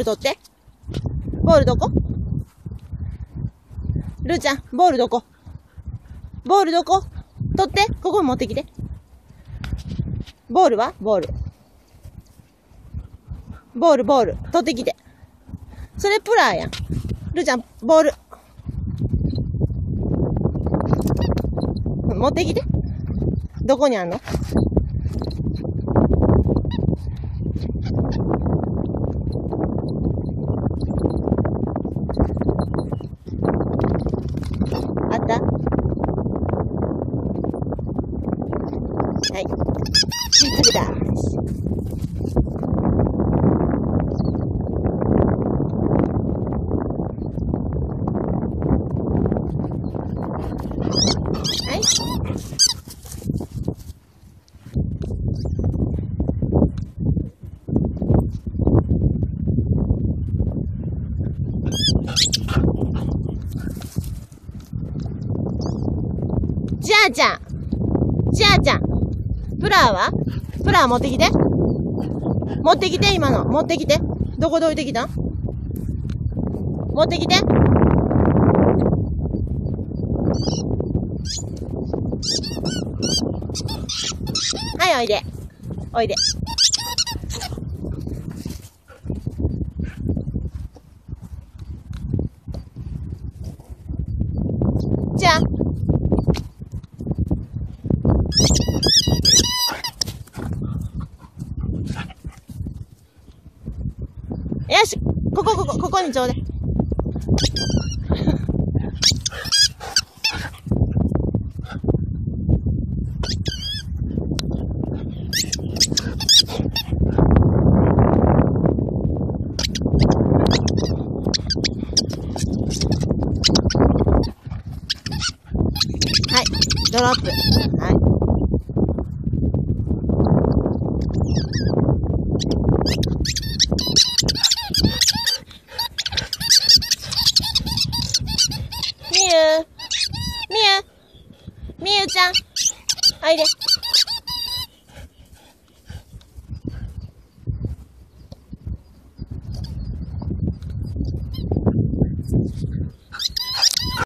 ル取って。ボールどこ？ルーちゃん、ボールどこ？ボールどこ？取って。ここ持ってきて。ボールは？ボール。ボール、ボール。取ってきて。それプラーやん。ルーちゃん、ボール。持ってきて。どこにあんのあったはい。次だ。じゃあちゃん。プラーは？プラー持ってきて。持ってきて、今の。持ってきて。どこどいてきたん？持ってきて。はい、おいで。おいで。じゃあ。よしここ、ここ、ここにちょうだい。はい、ドロップ。はい。みゆみゆみゆちゃん。おいで。